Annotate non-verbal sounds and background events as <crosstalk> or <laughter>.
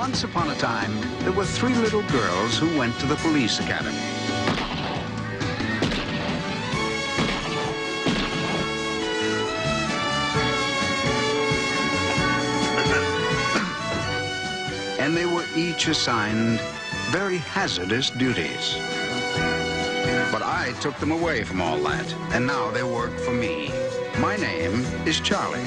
Once upon a time, there were three little girls who went to the police academy. <coughs> and they were each assigned very hazardous duties. But I took them away from all that, and now they work for me. My name is Charlie.